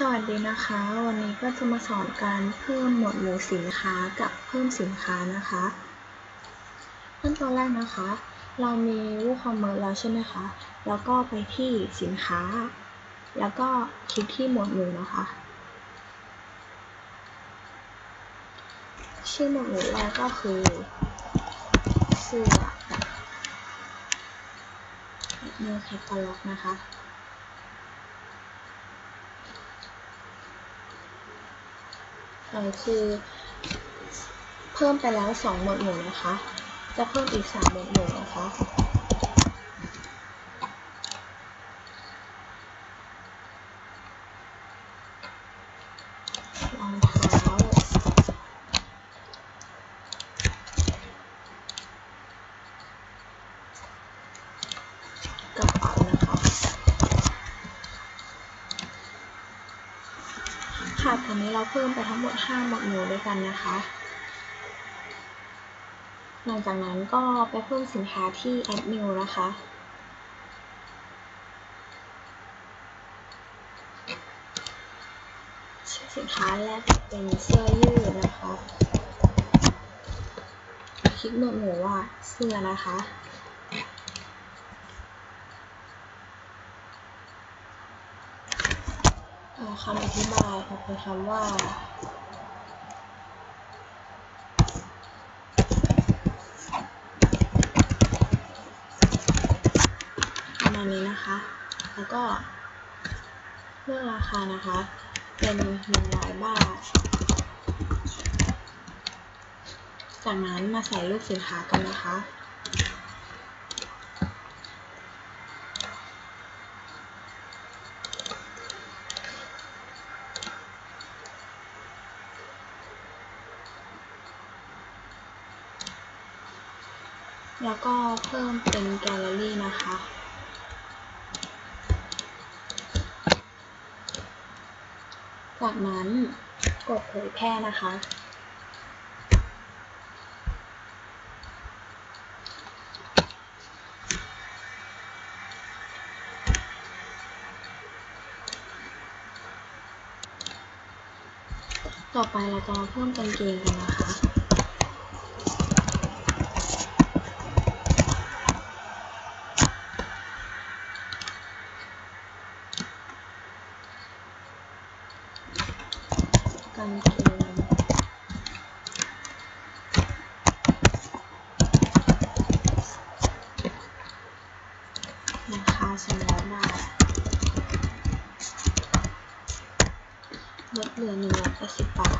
สวัสดีนะคะ วันนี้ก็จะมาสอนการเพิ่มหมวดหมู่สินค้ากับเพิ่มสินค้านะคะขั้นตอนแรกนะคะ เรามี WooCommerce แล้วใช่ไหมคะแล้วก็ไปที่สินค้า แล้วก็คลิกที่หมวดหมู่นะคะชื่อหมวดหมู่แรกก็คือเสื้อ New Catalog นะคะเอ่อคื อ เพิ่มไปแล้ว 2 หมวดหมู่นะคะ จะเพิ่มอีก 3 หมวดหมู่นะคะ รองเท้า กระเป๋านะคะ ค่ะตอนนี้เราเพิ่มไปทั้งหมด 5 หมวดหมู่ด้วยกันนะคะ หลังจากนั้นก็ไปเพิ่มสินค้าที่ Add New นะคะ ชื่อสินค้าแรกเป็นเสื้อยืดนะคะ คลิกหมวดหมู่ว่าเสื้อนะคะ เอ่อ คำอธิบายค่ะเป็นคำว่า ประมาณนี้นะคะ แล้วก็เลือกราคานะคะ เป็นหนึ่งร้อยบาท จากนั้นมาใส่รูปสินค้ากันนะคะ แล้วก็เพิ่มเป็นแกลเลอรี่นะคะ จากนั้นกดเผยแพร่นะคะ ต่อไปเราจะเพิ่มกางเกงกันนะคะ กางเกงราคาสองร้อยบาทลดเหลือหนึ่งร้อยแปดสิบบาท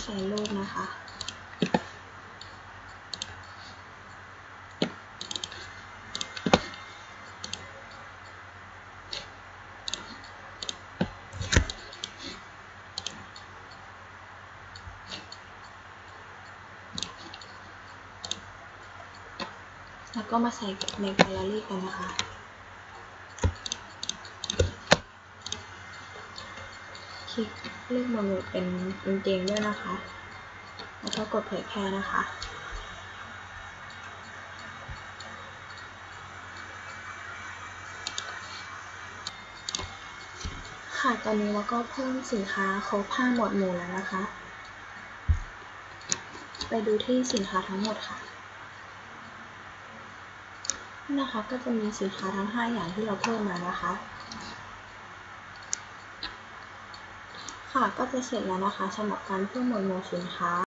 ใส่รูปนะคะ แล้วก็มาใส่ในแกลเลอรี่กันนะคะคลิกเลือกหมวดหมู่เป็นกางเกงด้วยนะคะ แล้วก็กดเผยแพร่นะคะค่ะ ตอนนี้เราก็เพิ่มสินค้าครบ5หมวดหมู่แล้วนะคะ ไปดูที่สินค้าทั้งหมดค่ะ นะคะก็จะมีสินค้าทั้ง 5 อย่างที่เราเพิ่มมานะคะ ค่ะก็จะเสร็จแล้วนะคะสำหรับการเพิ่มหมวดหมู่สินค้า